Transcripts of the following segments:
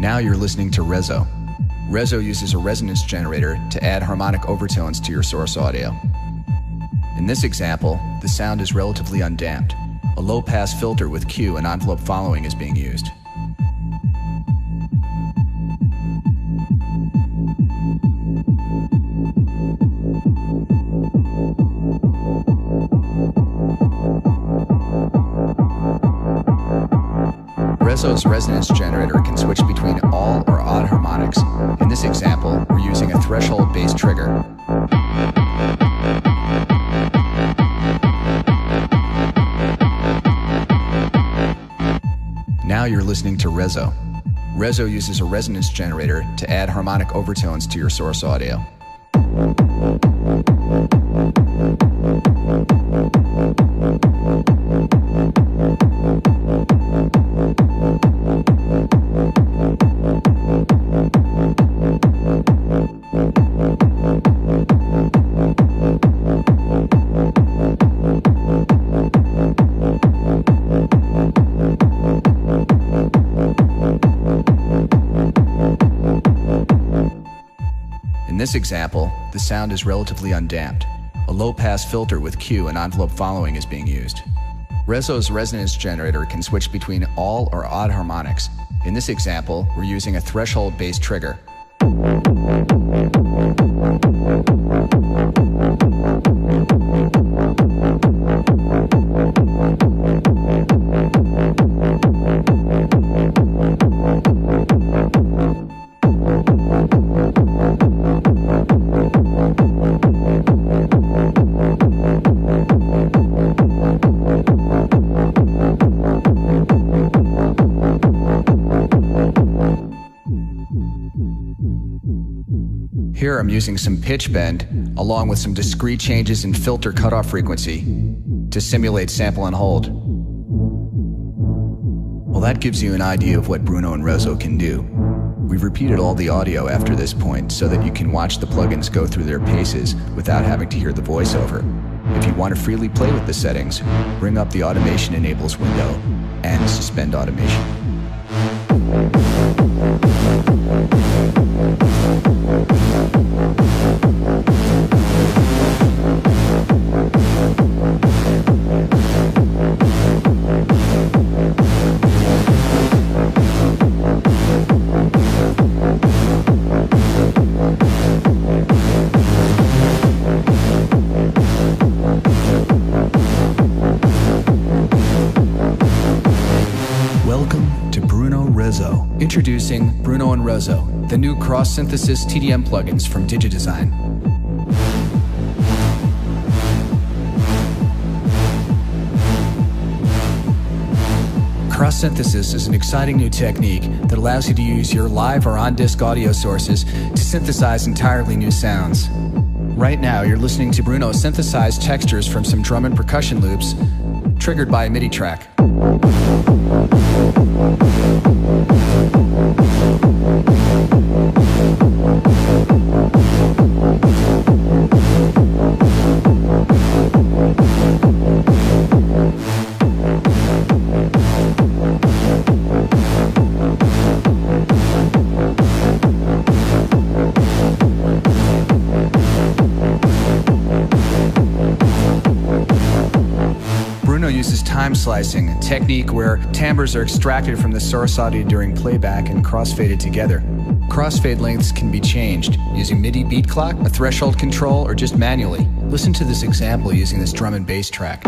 Now you're listening to Reso. Reso uses a resonance generator to add harmonic overtones to your source audio. In this example, the sound is relatively undamped. A low pass filter with Q and envelope following is being used. Reso's resonance generator can switch between all or odd harmonics. In this example, we're using a threshold bass trigger. Now you're listening to Reso. Reso uses a resonance generator to add harmonic overtones to your source audio. This example, the sound is relatively undamped. A low pass filter with Q and envelope following is being used. Reso's resonance generator can switch between all or odd harmonics. In this example, we're using a threshold-based trigger. Here I'm using some pitch bend along with some discrete changes in filter cutoff frequency to simulate sample and hold. Well, that gives you an idea of what Bruno and Reso can do. We've repeated all the audio after this point so that you can watch the plugins go through their paces without having to hear the voiceover. If you want to freely play with the settings, bring up the Automation Enables window and suspend automation. Introducing Bruno and Reso, the new cross synthesis TDM plugins from DigiDesign. Cross synthesis is an exciting new technique that allows you to use your live or on disc audio sources to synthesize entirely new sounds. Right now, you're listening to Bruno synthesize textures from some drum and percussion loops triggered by a MIDI track. Time slicing, a technique where timbres are extracted from the source audio during playback and crossfaded together. Crossfade lengths can be changed using MIDI beat clock, a threshold control, or just manually. Listen to this example using this drum and bass track.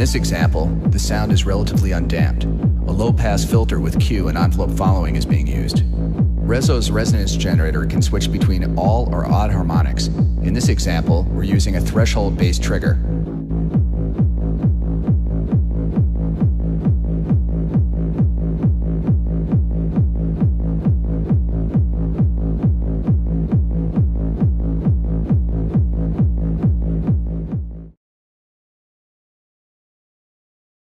This example, the sound is relatively undamped. A low pass filter with Q and envelope following is being used. Reso's resonance generator can switch between all or odd harmonics. In this example, we're using a threshold based trigger.